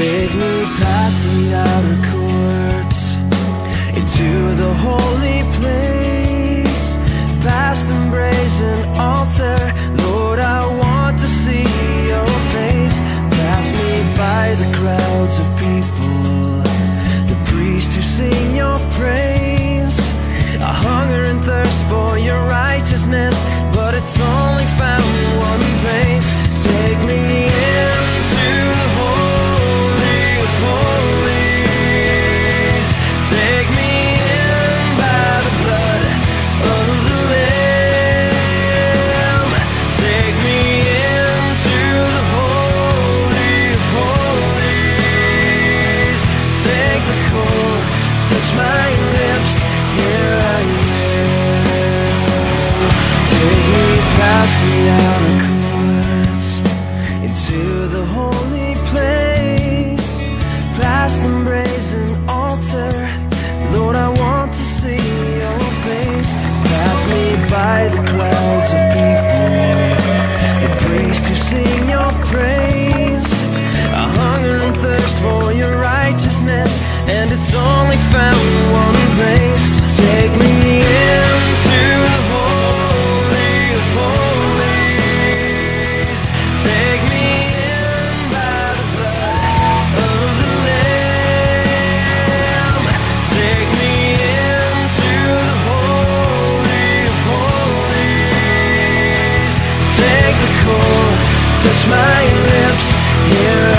past the outer courts into the holy place, past the brazen altar. Lord, I want to see your face. Pass me by the crowds of people, the priests who sing your praise. I hunger and thirst for your righteousness, but it's only found in one place. Touch my lips. Here I am. Take me past the outer courts into the holy place, past the brazen altar. Lord, I want to see your face. Pass me by the crowds of people, the priests who sing your praise. I hunger and thirst for your righteousness, and it's only touch my lips.